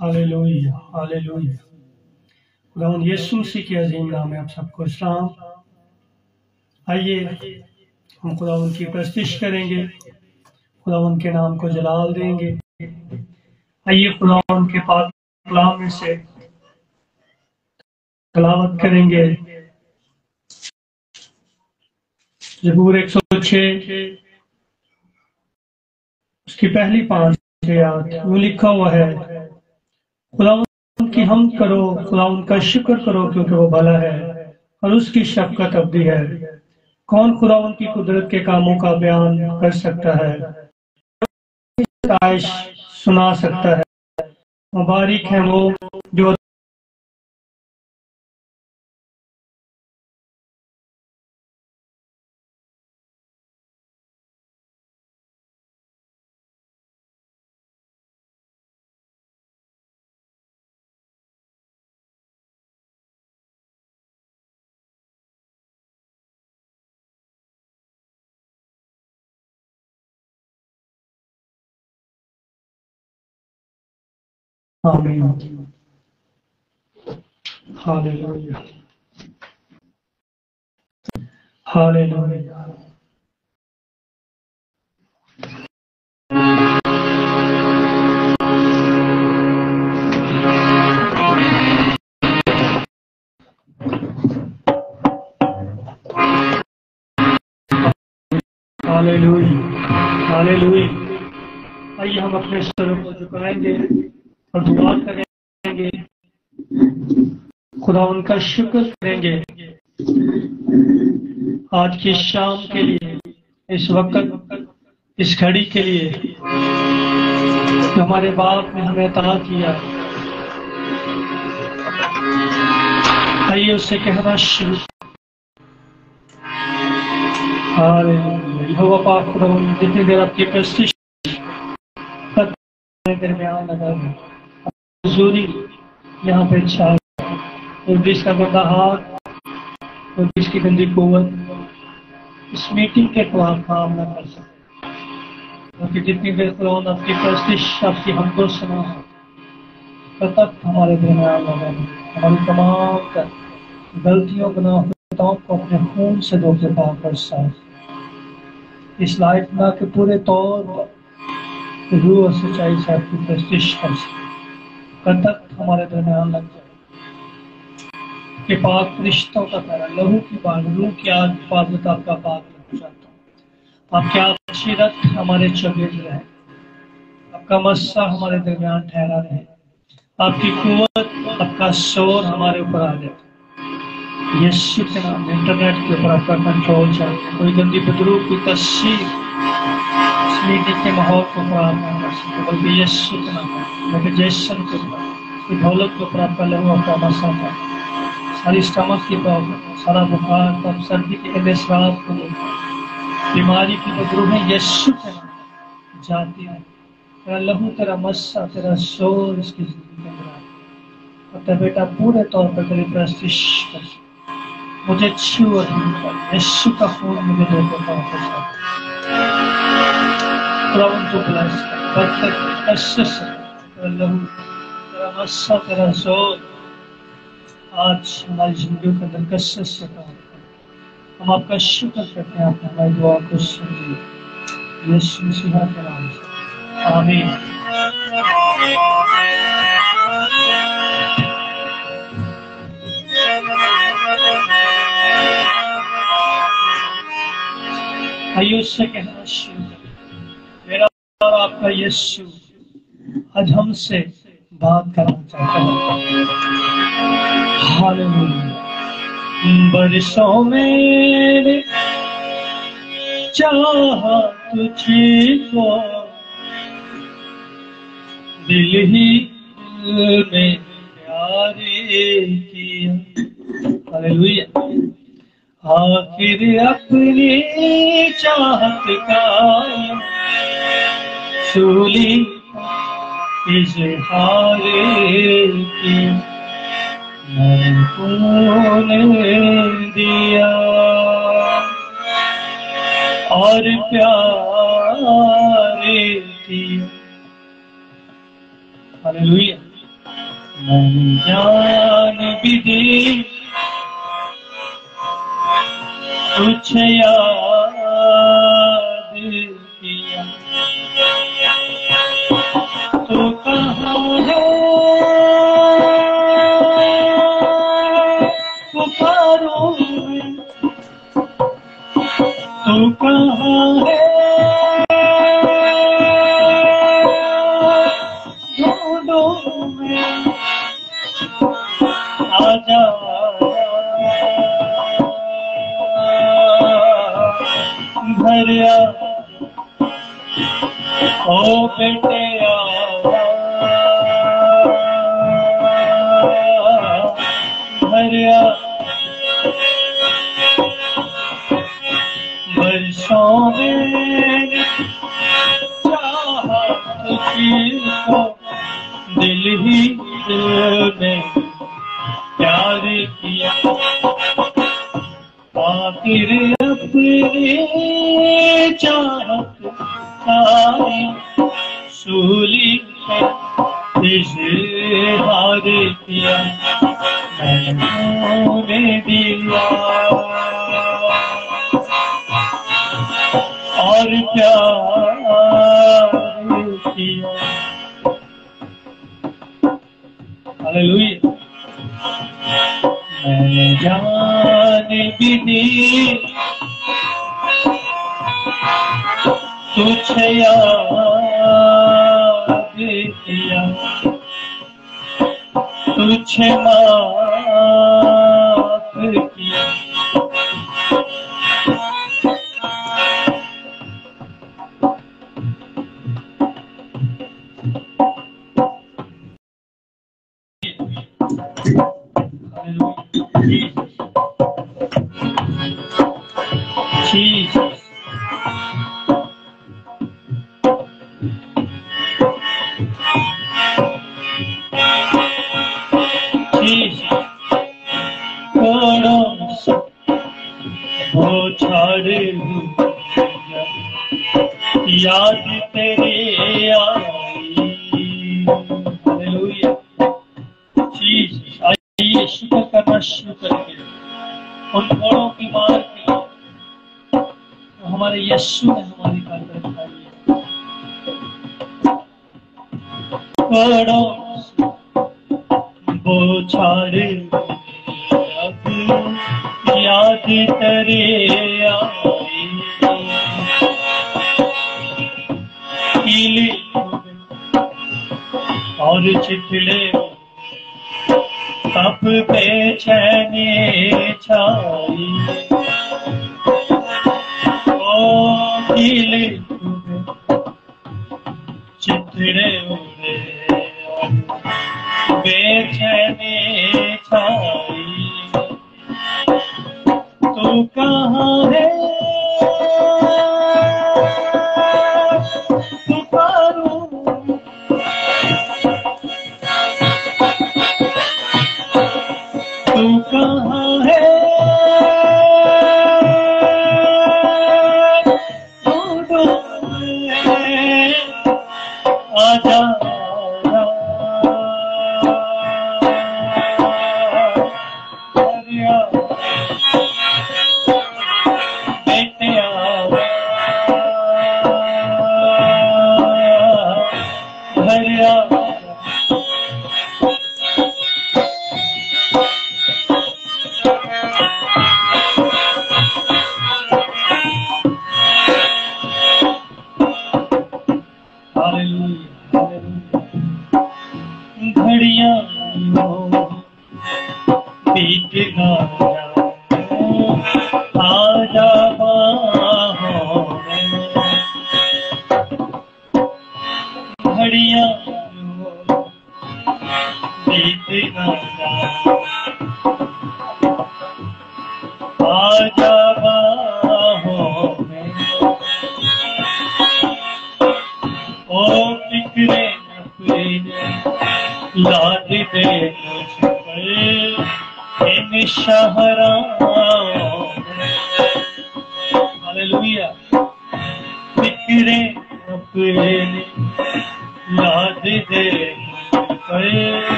ہالیلویہ ہالیلویہ خدا یسو سی کے عظیم نام ہے، آپ سب کو اسلام۔ آئیے، ہم خدا کی پرستش کریں گے۔ خدا کے نام کو جلال دیں گے۔ آئیے خدا ان کے پاک کلام میں سے تلاوت کریں گے۔ زبور ایک سو چھ۔ اس کی پہلی پانچ تریات وہ لکھا ہوا ہے؟ خدا کی ہم کرو خدا کا شکر کرو کیونکہ وہ بھلا ہے اور اس کی شفقت ابدی ہے۔ کون خدا کی قدرت کے کاموں کا بیان کر سکتا ہے؟ سنا سکتا ہے۔ مبارک ہیں وہ جو آمین۔ آئیے ہم اپنے سروں کو جھکائیں گے۔ اور دعا کریں گے۔ خدا ان کا شکر کریں گے۔ آج کی شام کے لیے، اس وقت، اس گھڑی کے لیے ہمارے باپ نے ہمیں عطا کیا۔ آئیے اسے کہنا شروع۔ ہوا پاک خدا جتنی دیر آپ کی پرستش۔ درمیان لگا ہے۔ حضوری یہاں پہ اچھا ہے اور جس کا بندہ ہاتھ اور جس کی گندی قوت۔ اس میٹنگ کے تو آپ کام نہ کر سکتے آپ کی جتنی دیر قرآن آپ کی پرستش، آپ کی ہم کو سنا تک ہمارے درمیان لگے ہماری تمام تر غلطیوں، گناہوں کو اپنے خون سے دو کے پا کر صاف اس لائف نہ کہ پورے طور پر روح اور سچائی سے آپ کی پرستش کر سکے بدت ہمارے درمیان لگ جائے۔ کہ پاک رشتوں کا پیرا، لہو کی بانگلو کیا حفاظت آپ کا پاک کرنا چاہتا ہوں۔ آپ کیا بشیرت ہمارے چبیز رہے۔ آپ کا مسہ ہمارے درمیان ٹھہرا رہے۔ آپ کی قوت، آپ کا سور ہمارے اوپر آ جائے یسو کے نام، انٹرنیٹ کے اوپر آپ کا کنٹرول چاہتا ہے کوئی گندی بدرو کی تشہیر لیکن کے ماحول کو خراب نہ بلکہ یہ سیکھنا ہے بلکہ جیسن کے یہ دولت کو خراب کر لے وہ کاما ساتھ ہے ساری اسٹامک کی پرابلم سارا بخار کم سردی کے اہل شراب کو بیماری کی جو گروہ ہیں یسو کے نام جاتے ہیں تیرا لہو تیرا مسا تیرا شور اس کی زندگی کے اندر اور تیرا بیٹا پورے طور پر تیری پرستش کر مجھے چھو اور یسو کا خون مجھے دو کو پاؤں کے ساتھ prone to bless but the assistant, the love, perfect assessment. تیرا زور۔ آج ہماری زندگیوں کے اندر کثرت سے کام کر ہم آپ کا شکر کرتے ہیں آپ نے ہماری دعا کو سنی۔ یس مسیحا کے نام سے آمین۔ آئیے اس سے کہنا شروع اور آپ کا آج ہم سے بات کرنا چاہتا ہے۔ برسوں میں چاہا تجھے کو دل ہی میں پیارے کیا۔ آخر اپنی چاہت کا۔ رسولی اظہار کی مرکون دیا۔ اور پیار کی۔ ہلویا میں جان بھی دی۔ کچھ یار suerte. ان گھوڑوں کی مار کی تو ہمارے یسو نے ہماری کارگر کھائی ہے۔ کڑوں بوچھار اب یاد کرے آئے اور ہو সব পেছনে ছা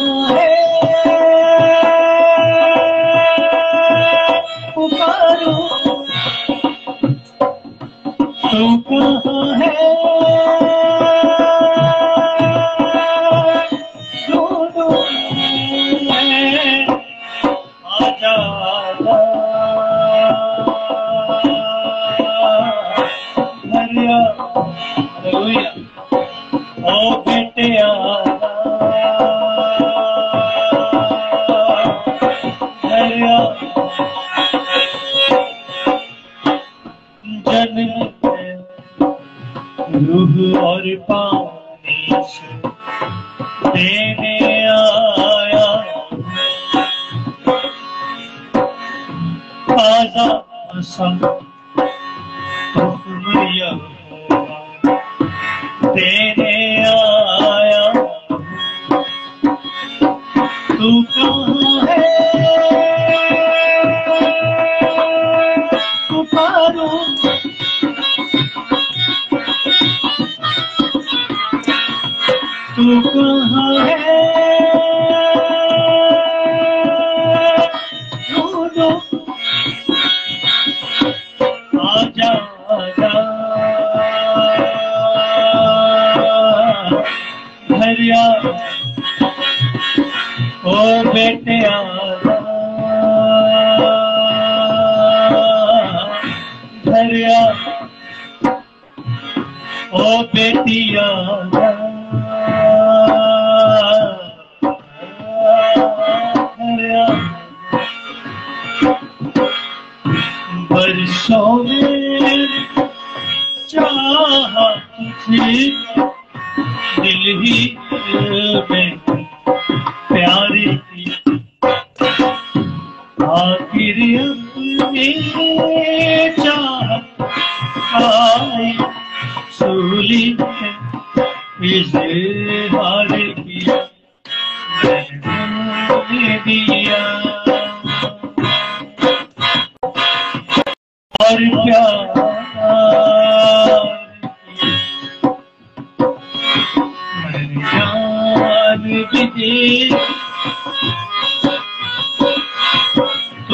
کہاں ہے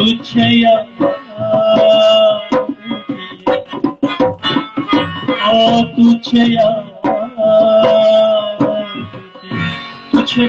تجھے یاد او تجھے یاد تجھے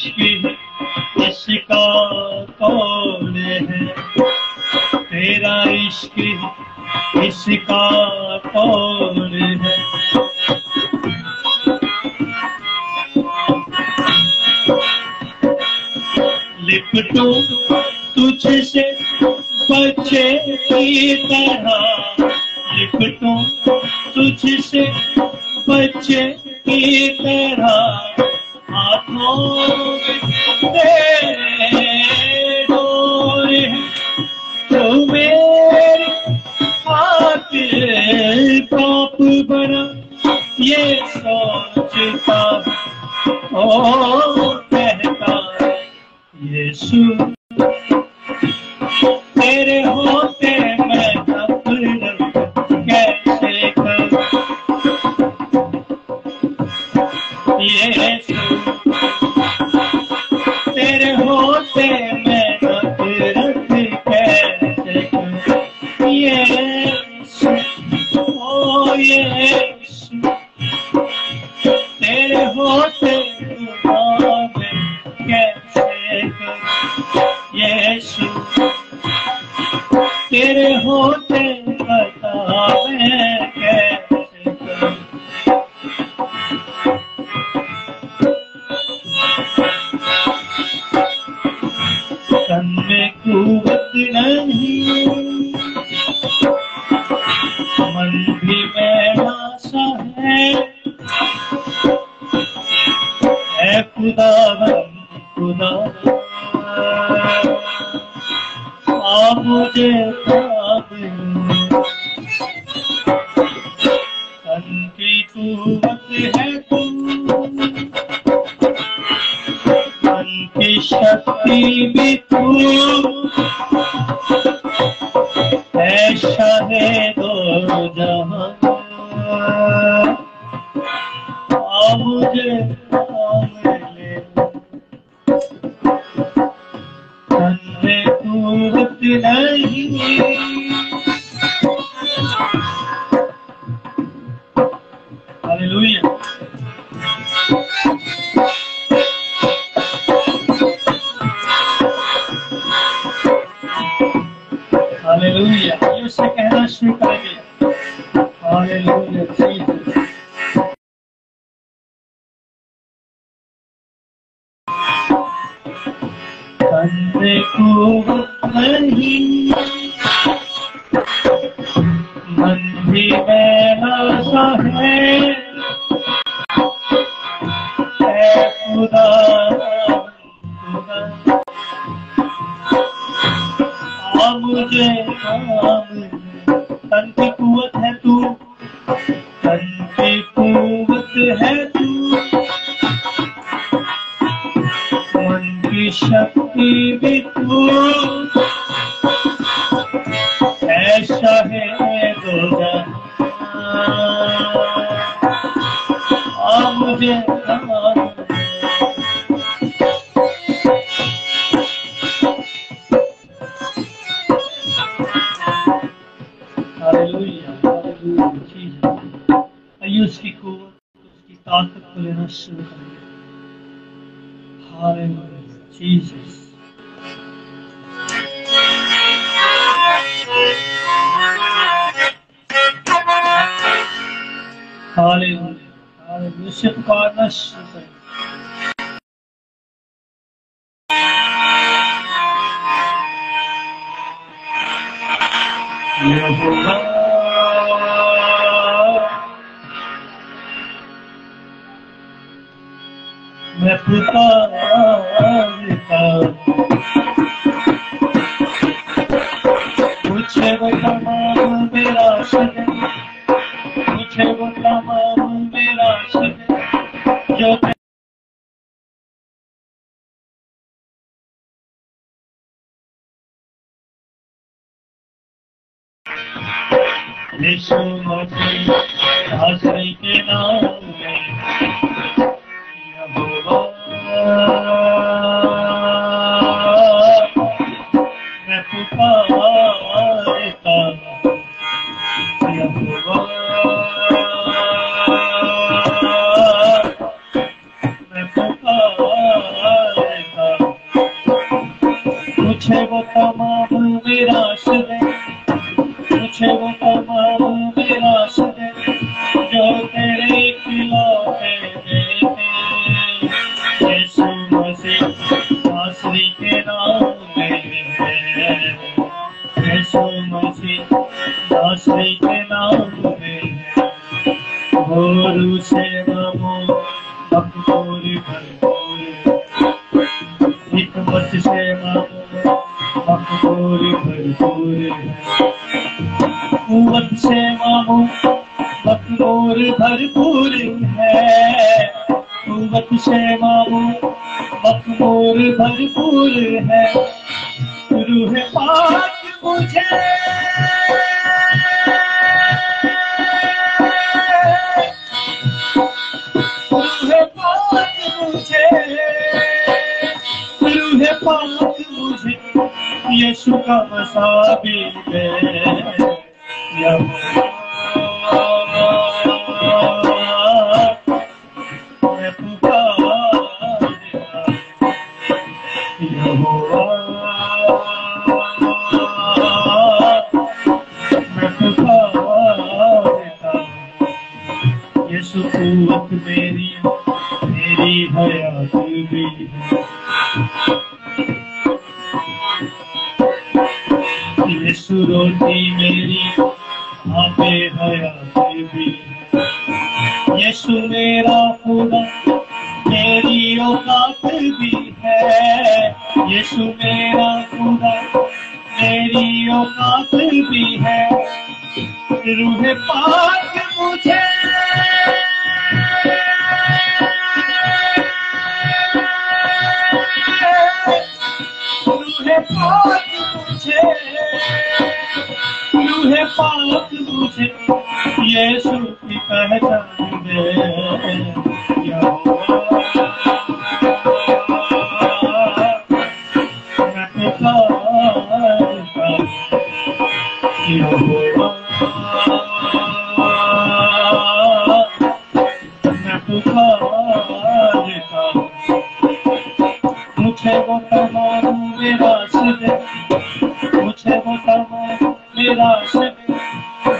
مشکل اشکا کون ہے؟ تیرا عشق اس کا کون ہے؟ لپٹو تجھ سے بچے کی طرح لپٹو تجھ سے بچے کی طرح۔ Aleluia. Deus quer nos ficar. 对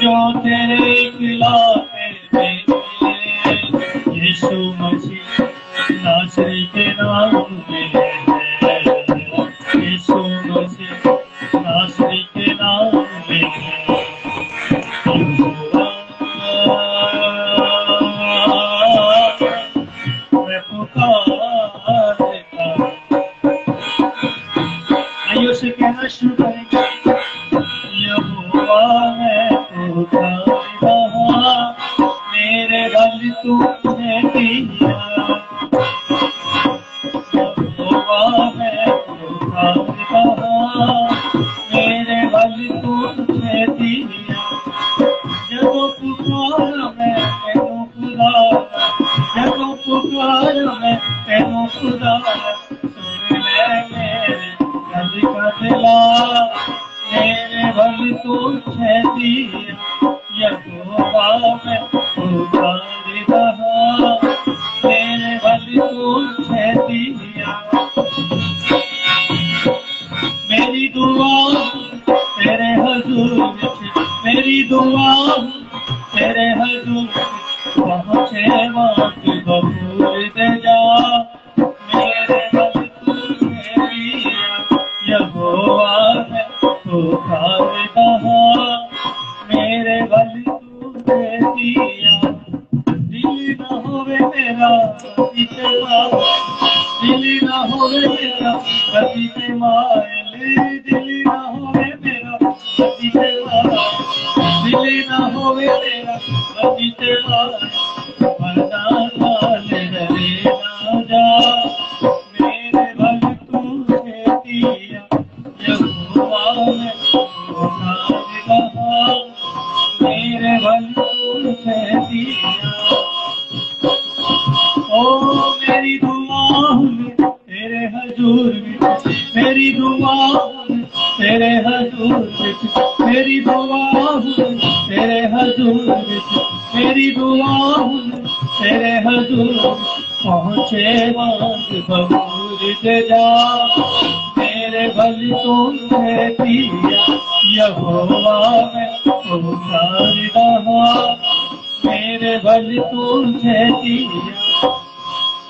جو تیرے کھلاتے دے یسو نے بل تو نے دیا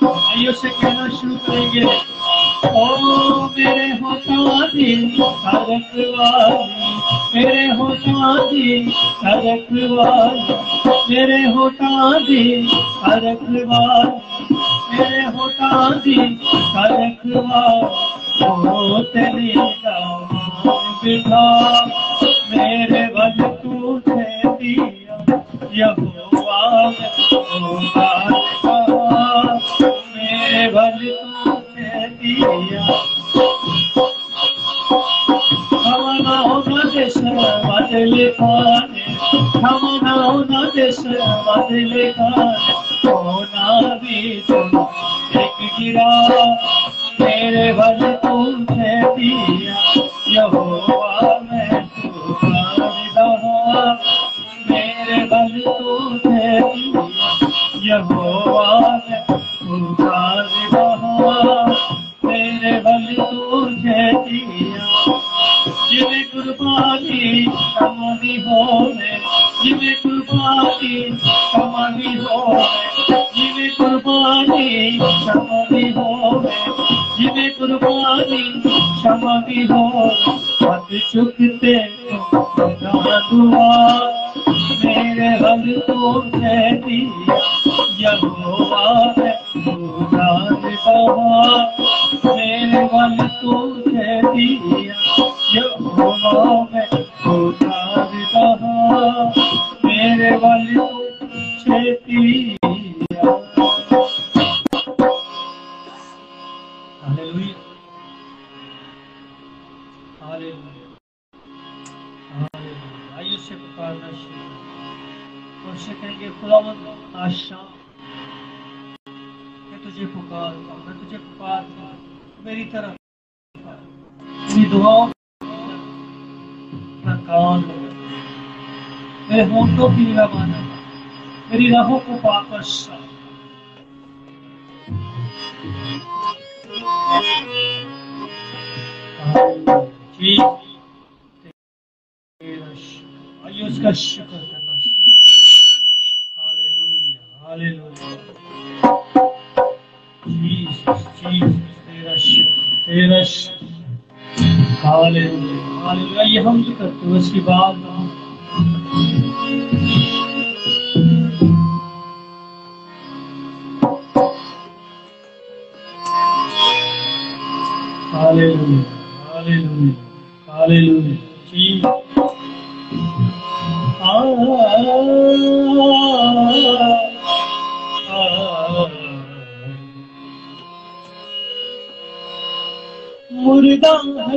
آئیو سے کہنا شروع کریں گے او میرے ہوتا دل سرک والی میرے ہوتا دل سرک والی میرے ہوتا دل سرک والی میرے ہوتا دل سرک والی او تیرے بٹھا میرے بل تو نے دیا یہ میرے بھل تم نے دیا یہ ہوا ಸಮವಿಹೋ ಅತಿ ಚುಕ್ತೆ ನಮದುವಾ ಮೇರೆ ಹರಿತು ಸೇತಿಯ چیز یہ ہم کرتے ہو اس کے بعد حاللہ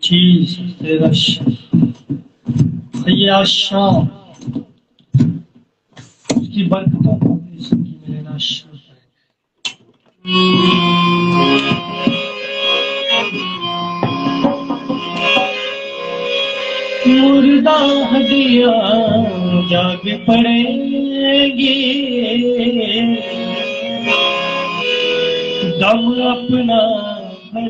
Jesus, they are shy. پڑے گی دم اپنا بھر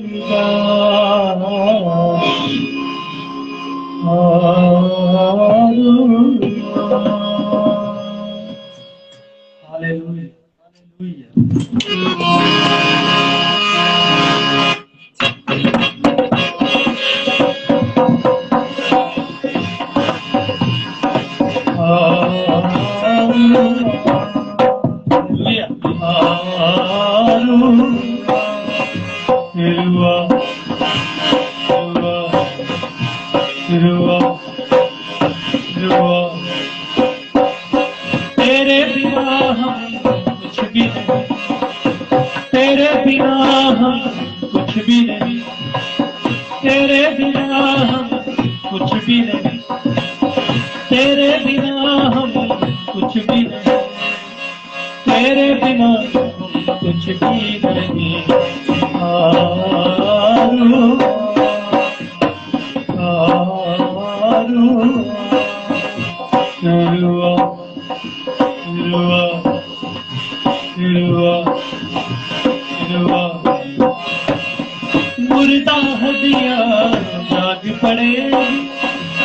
پڑے گی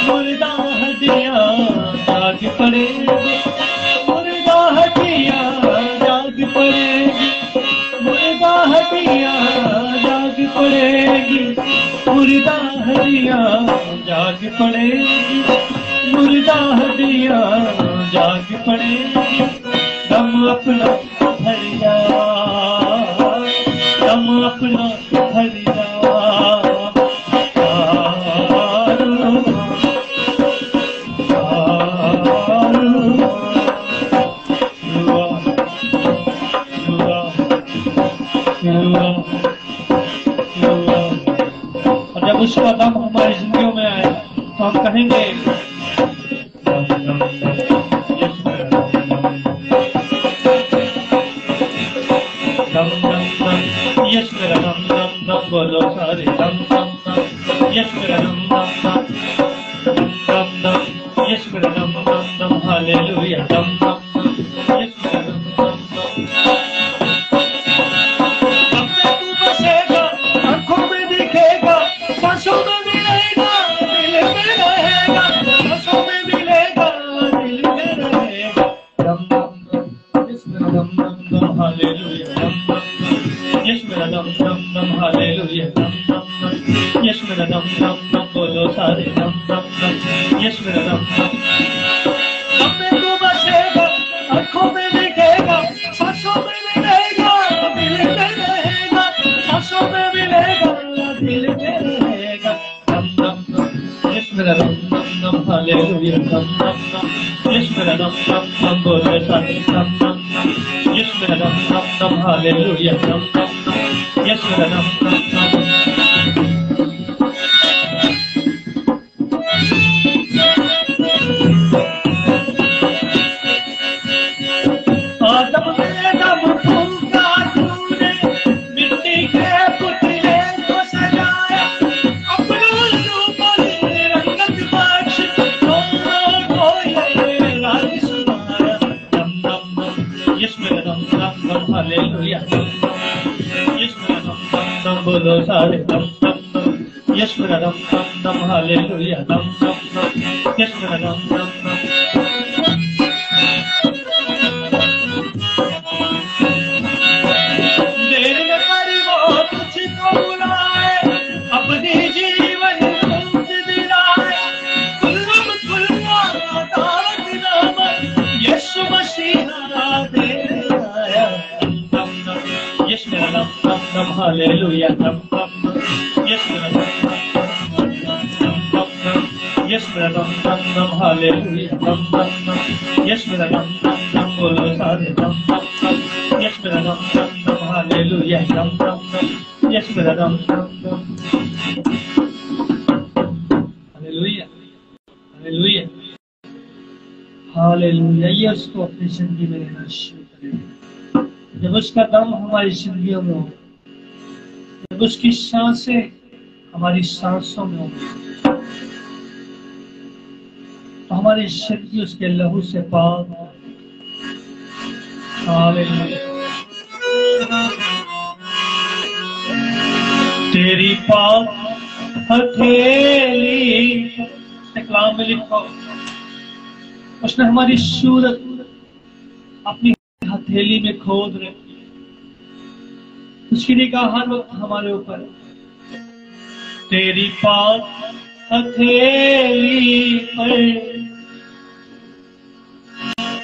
مردہ ہڈیاں جاگ پڑے مردہ ہڈیاں جاگ پڑے گی مردہ ہڈیاں جاگ پڑے گی مردہ ہڈیاں جاگ پڑے گی مردہ ہڈیاں جاگ پڑے گی دم اپنا ہریا دم اپنا ہریا Ramananda. کا دم ہماری زندگیوں میں ہو جب اس کی سانسیں ہماری سانسوں میں ہو تو ہماری زندگی اس کے لہو سے پاک تیری پاک ہتھیلی اکلام میں لکھا اس نے ہماری صورت اپنی ہتھیلی میں کھود رہے خوشی کا ہر وقت ہمارے اوپر ہے۔ تیری پاک ہتھیلی پر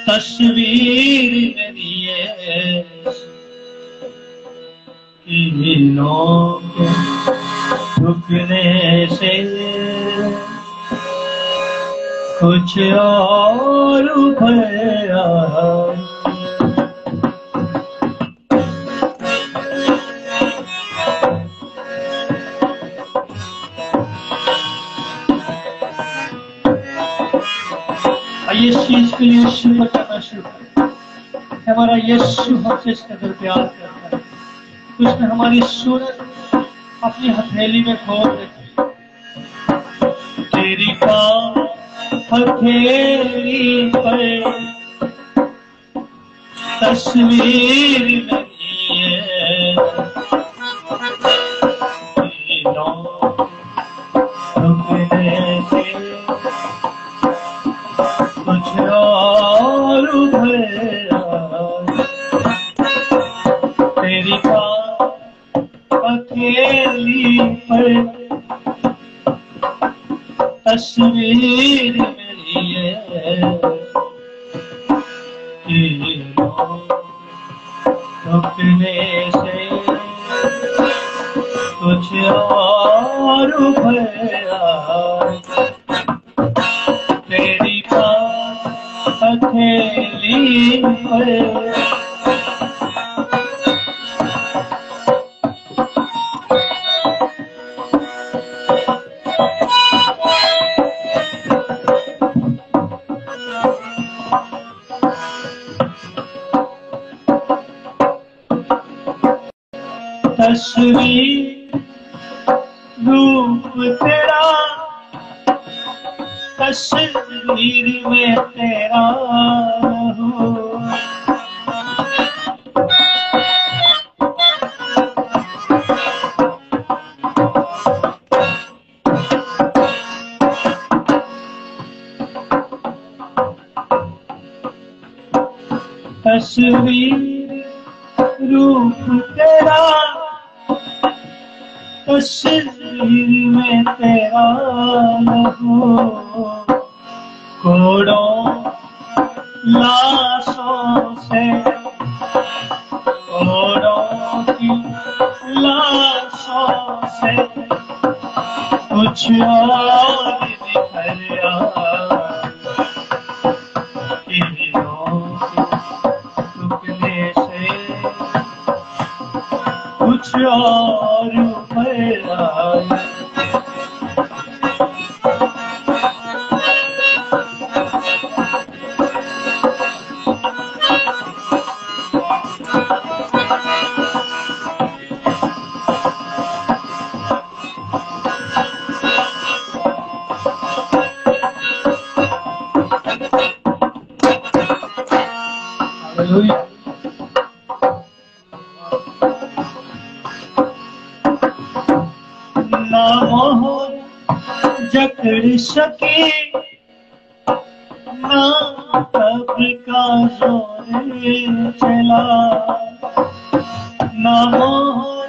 تصویر میری ہے۔ رکنے سے کچھ اور بھرا اس چیز کے لیے شکر کرنا شروع کر ہمارا یسو ہم سے اس قدر پیار کرتا ہے۔ اس نے ہماری صورت اپنی ہتھیلی میں کھول رکھی۔ تیری کا ہتھیلی پر تصویر لگی ہے۔ ہم نے سے کچھ تیری بات اکیلی پر تصویر زور چلا نہ موہر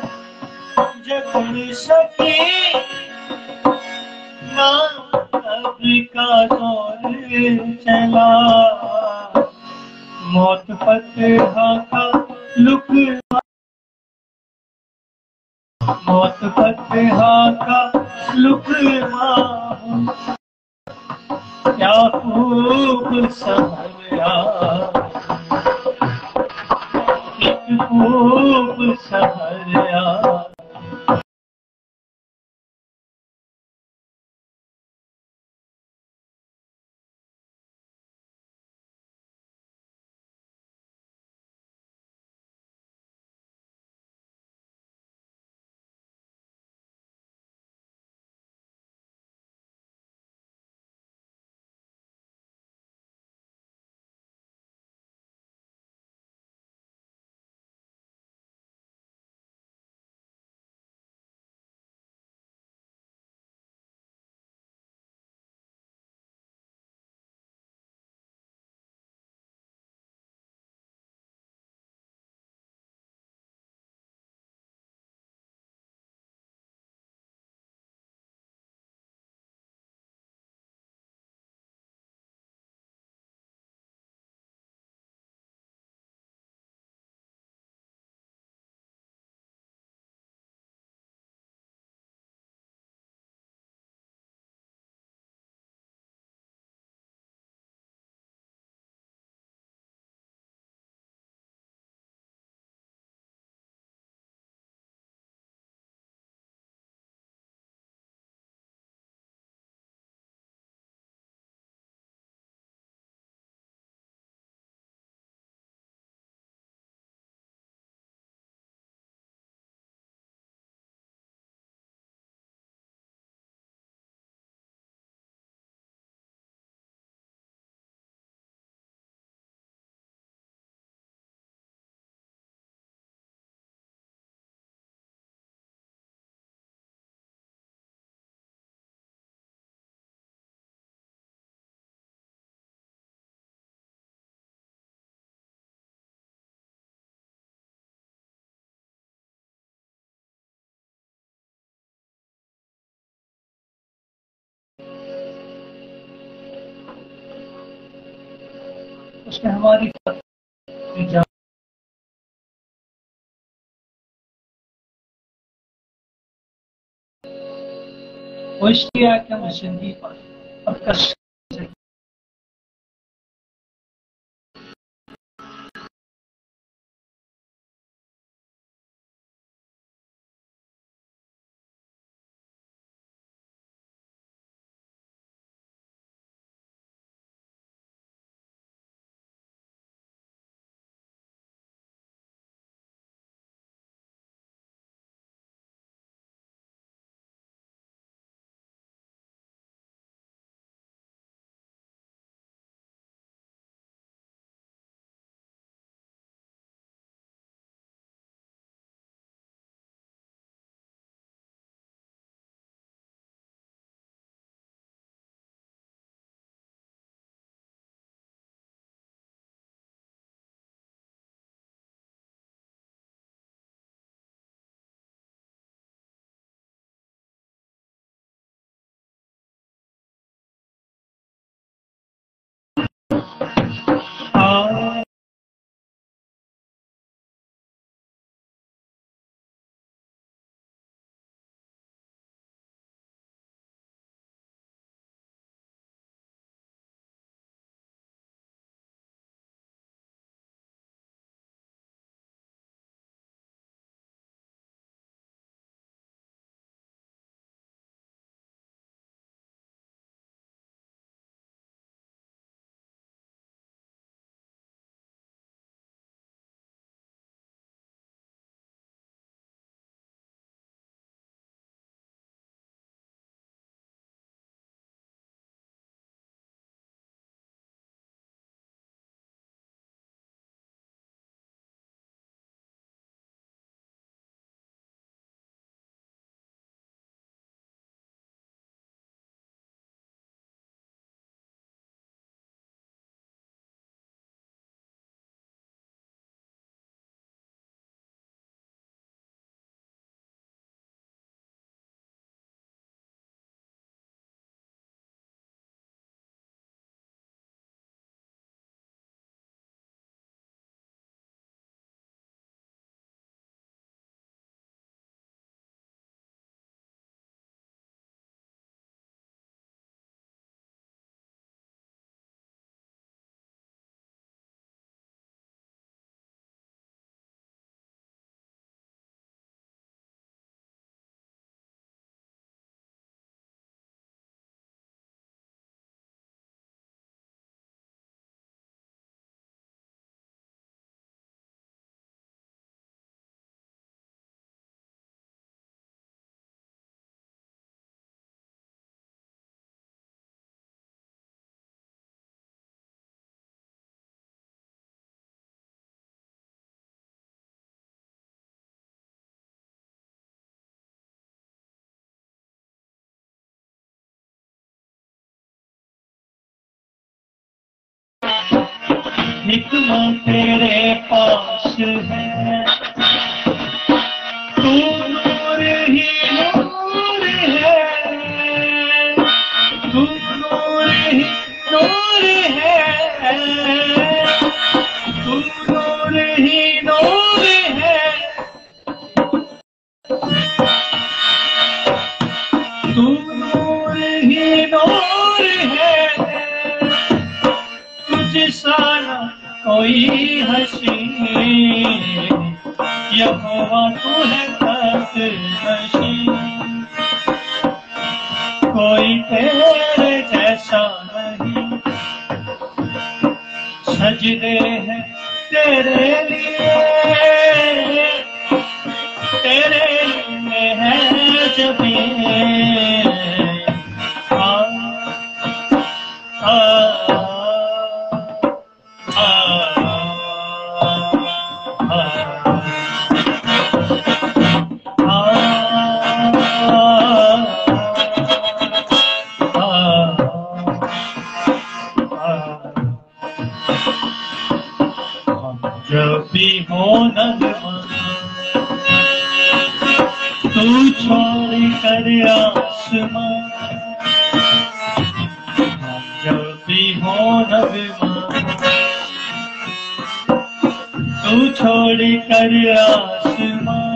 جکڑ سکے نہ کا زور چلا موت فتح کا لک موت فتح کا لکما کیا خوب سہریا ایک خوب اس نے ہماری جان کوشش کیا کہ ہم زندگی پر اور کس حکمہ تیرے پاس ہے۔ تو یہاں تو ہے کوئی تیرے جیسا نہیں سجدے ہیں تیرے لیے تیرے آسمان جلتی ہوں رب تو چھوڑ کر آسمان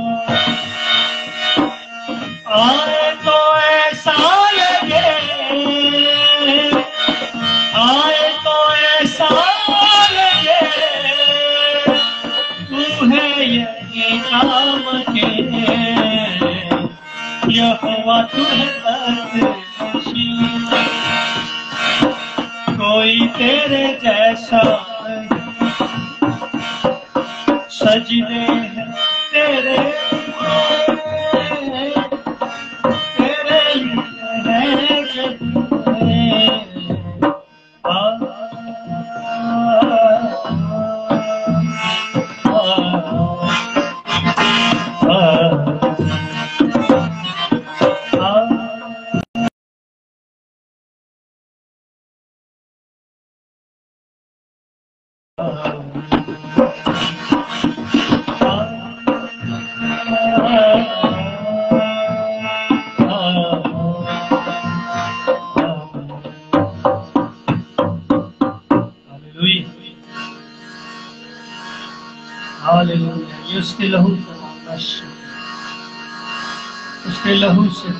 آئے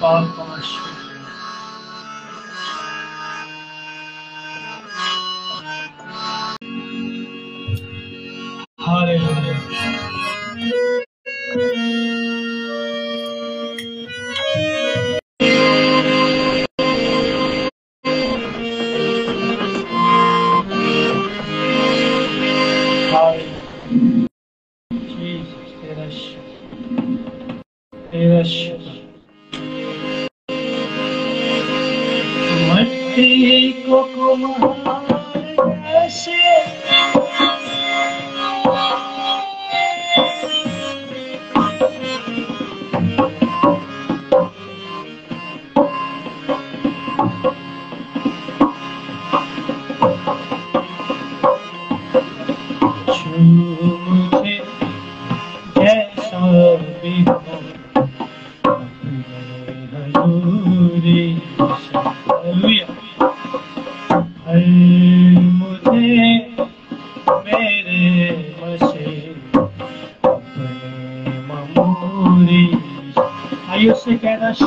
لہو اس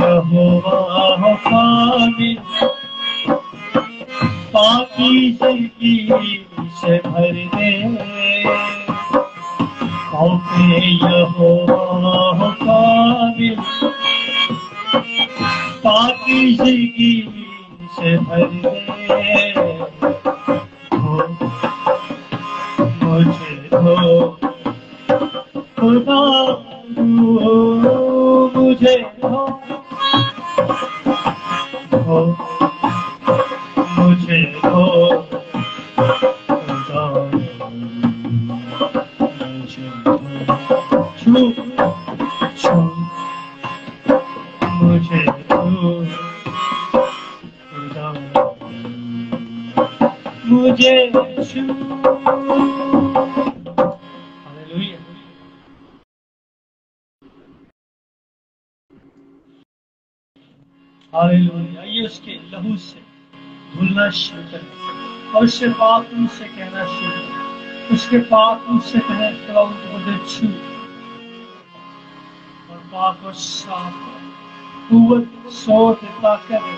Yahova Hafani about who sit in his throne with the truth اور باب صاف قوت سو دیتا کرے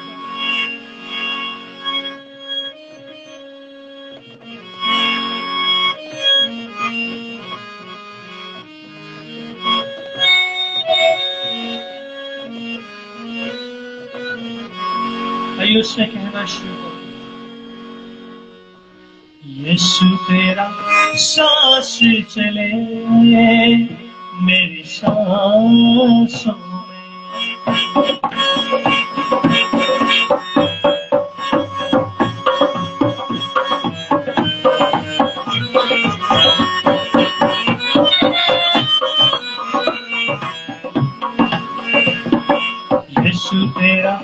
ایوس نے کہنا شروع۔ یشو تیرا شاش چلے میری شاشوں میں تیرا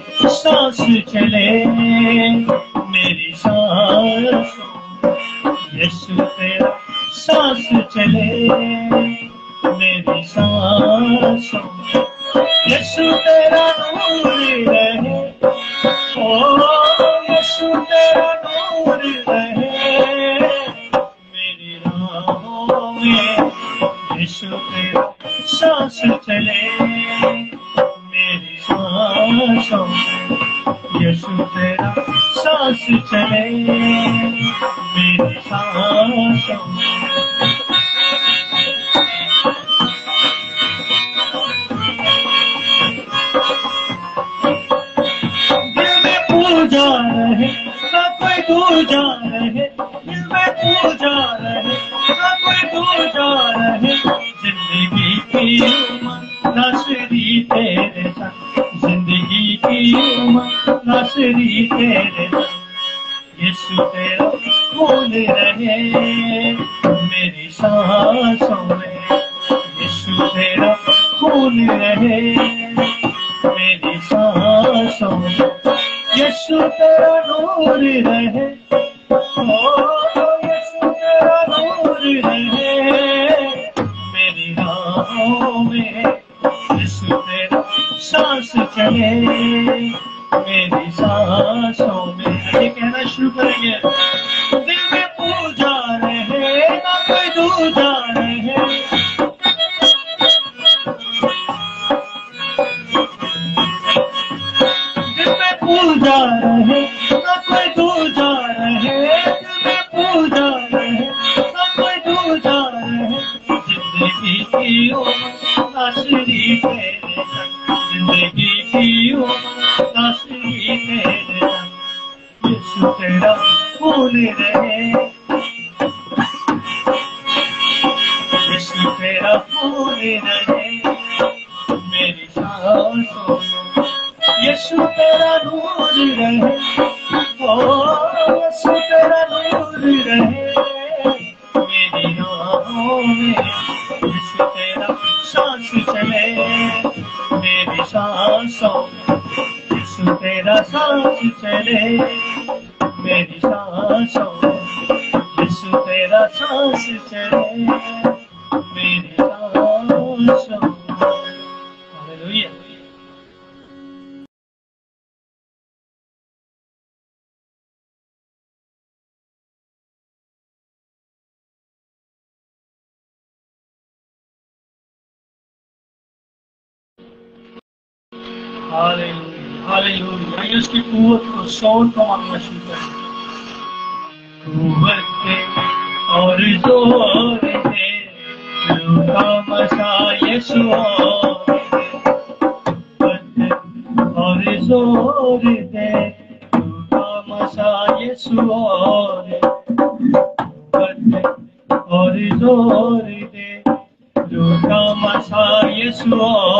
سانس چلے میری سانسوں میں رہے او یسو رہے میری راہوں میں یسو تیرا سانس چلے، میری سانسوں یسو تیرا سانس چلے۔ میری سانسوں میں دور جا رہے کوئی دور جا زندگی کی منتشری تیرے قوت کو سو کا مانگنا شروع کر قوت اور زور کا مسا یسو اور زور ہے کا مسا یسو اور زور دے، جو کا مسا یسو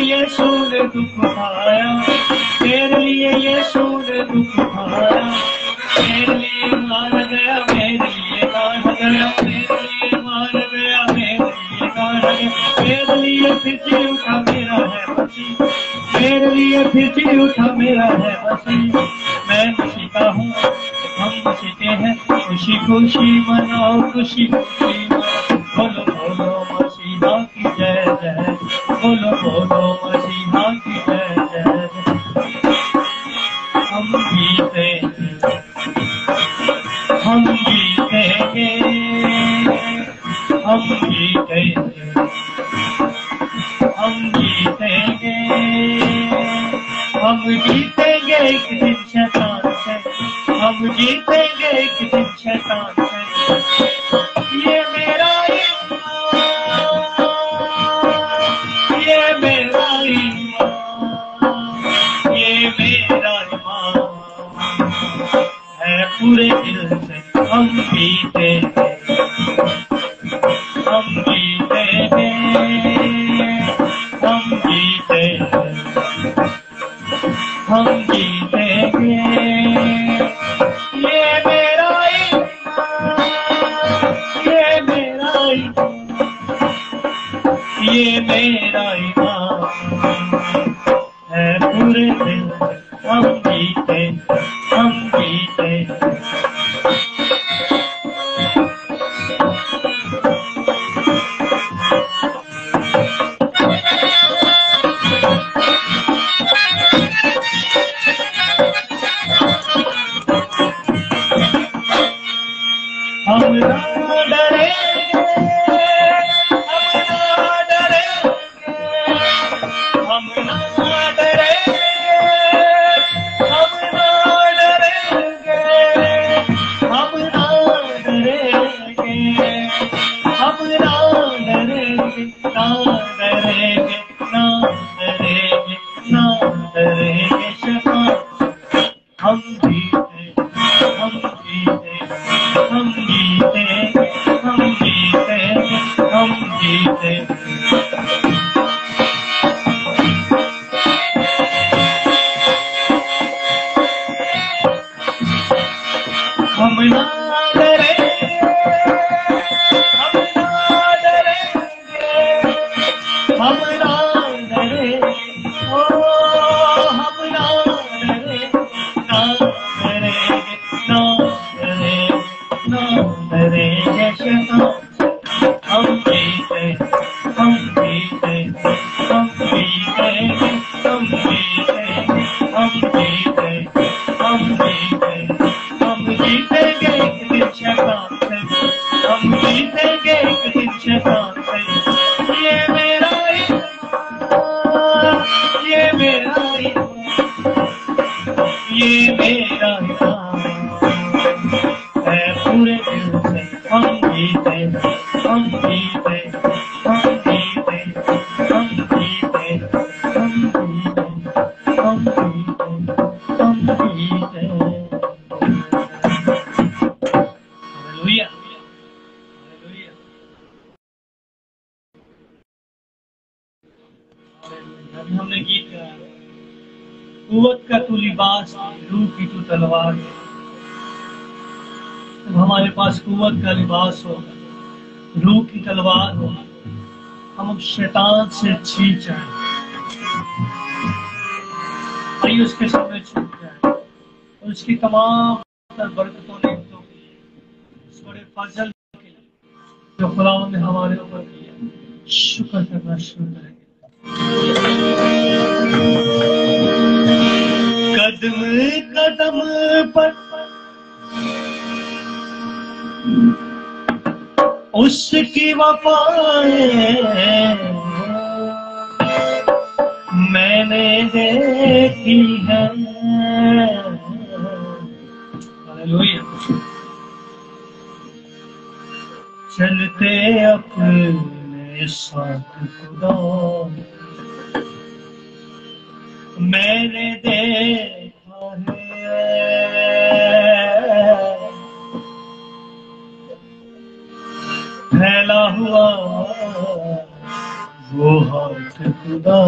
یہ سور دکھ لیے یہ سور دکھ میرے لیے مار پھر اٹھا اٹھا میرا ہے میں خوشی کا ہوں، ہم خوشتے ہیں۔ خوشی خوشی مناؤ، خوشی خوشی بولو بولو مسیحا کی جے جے۔ بولو بولو تمام تر برکتوں نے اس بڑے فضل کے لیے، جو خدا نے ہمارے اوپر کیا، شکر کرنا شروع کریں گے۔ قدم قدم پر اس کی وفائیں میں نے دیکھی ہے۔ Hallelujah. چلتے اپنے ساتھ خدا میں نے دیکھا ہے پھیلا ہوا وہ ہاتھ خدا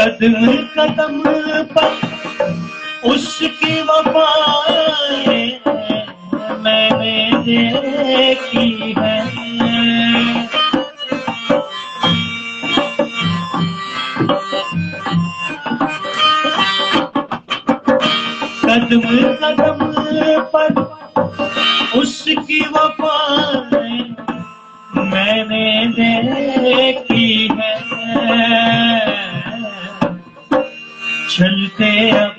قدم قدم پر اس کی وفائیں میں نے دیکھی ہے۔ قدم قدم پر اس کی وفائیں میں نے دیکھی ہے۔ چلتے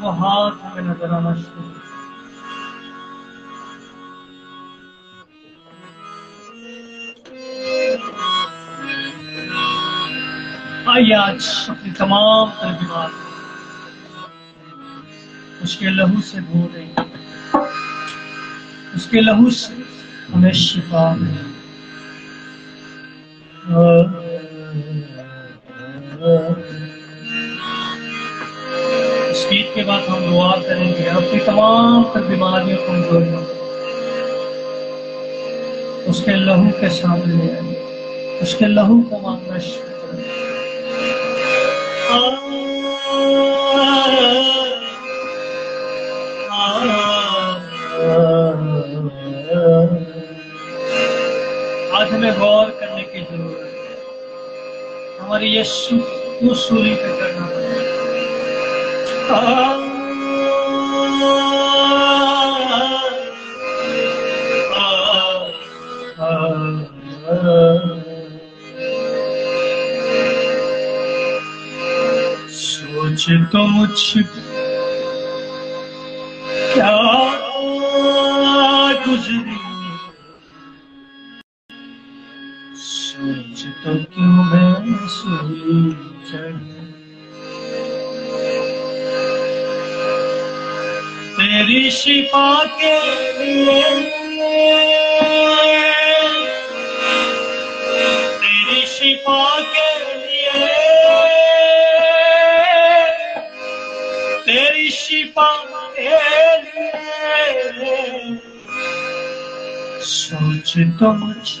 وہ ہاتھ ہمیں نظر آنا شروع آئیے آج اپنی تمام ترجمات اس کے لہو سے دھو دیں اس کے لہو سے ہمیں شفا ملے۔ کے بعد ہم دعا کریں گے۔ اپنی تمام تر بیماریوں کمزوریوں اس کے لہو کے سامنے لے آئیں۔ اس کے لہو کو مانگنا شروع کریں۔ آج ہمیں غور کرنے کی ضرورت ہے۔ ہماری یہ سوری پہ کرنا پڑے سوچ تو تیری شفا کے لیے تیری شفا کے لیے تیری شفا کے لیے سوچ تو مجھ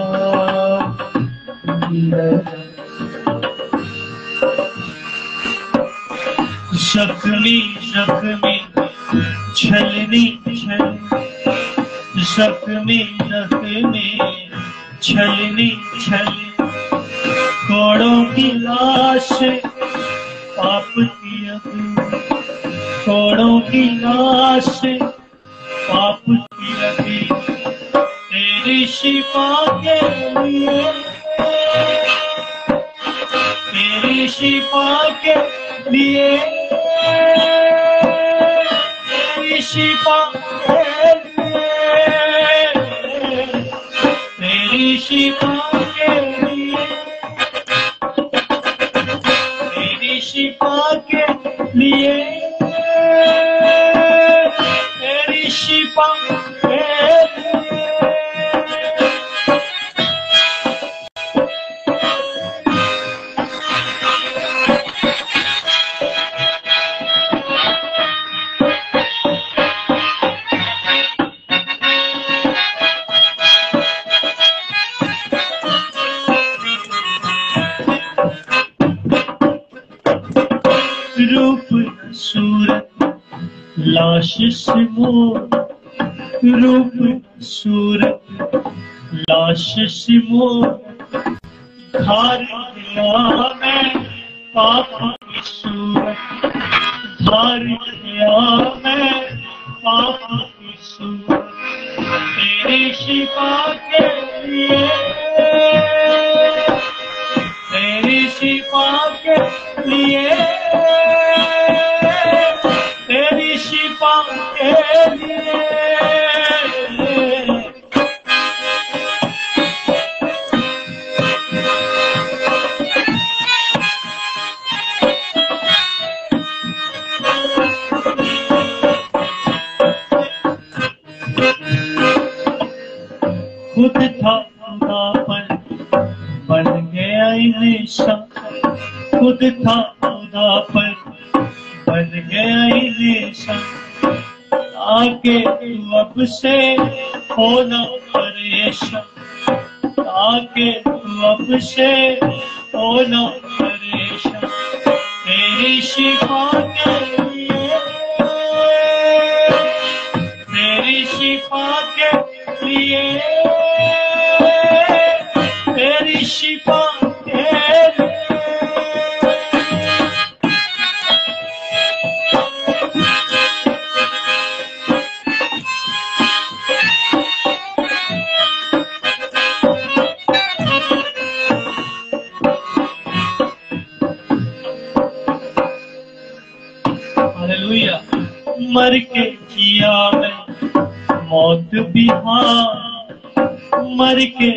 شفا کے لیے۔ تیری شفا کے لیے۔ تیری شفا کے খার مر کے کیا میں موت بھی ہاں مر کے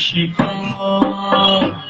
喜欢？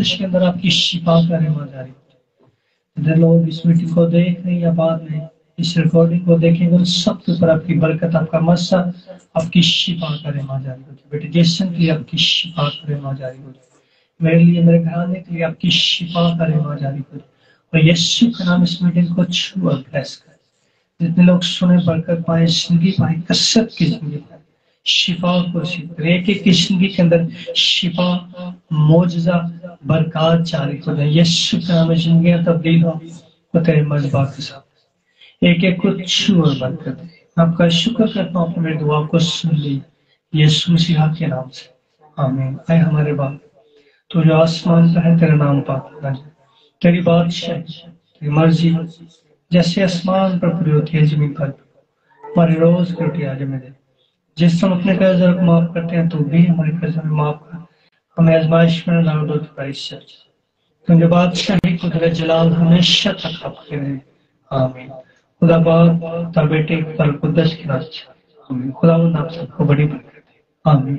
پرستش کے اندر آپ کی شفا کا رحمہ جاری ادھر لوگ اس میٹنگ کو دیکھ رہے ہیں یا بعد میں اس ریکارڈنگ کو دیکھیں گے سب کے اوپر آپ کی برکت، آپ کا مسا، آپ کی شفا کا رحمہ جاری ہو جائے بیٹے، جیسن کے لیے آپ کی شفا کا رحمہ جاری ہو جائے میرے لیے، میرے گھرانے کے لیے آپ کی شفا کا رحمہ جاری ہو جائے اور یسو کا نام اس میٹنگ کو چھو اور بلیس کرے جتنے لوگ سنے، برکت پائیں، زندگی پائیں، کثرت کی زندگی پائیں۔ شفا کو رسید ایک ایک کی زندگی کے اندر شفا، معجزہ، برکات جاری ہو جائے یسو کا نام زندگیاں تبدیل ہو وہ تیرے مذبح کے ساتھ۔ ایک ایک کو چھو اور برکت دے۔ آپ کا شکر کرتا ہوں اپنے میری دعا کو سن لی۔ یسو مسیحا کے نام سے۔ آمین۔ اے ہمارے باپ تو جو آسمان پہ ہے، تیرا نام پاک ہونا جائے تیری بادشاہ، تیری مرضی۔ جیسے آسمان پر پوری ہوتی ہے، زمین پر۔ ہماری روز کی روٹی آج ہمیں دے۔ جس ہم اپنے قرض کو معاف کرتے ہیں تو بھی ہمارے قرض ہمیں معاف کر ہمیں آزمائش میں نہ ڈالو تو بڑی سچ کیونکہ بادشاہی قدرت جلال ہمیشہ تک آپ کے رہے آمین۔ خدا باپ تا بیٹے پر قدس کی راست آمین۔ خدا آپ سب کو بڑی برکت ہے آمین۔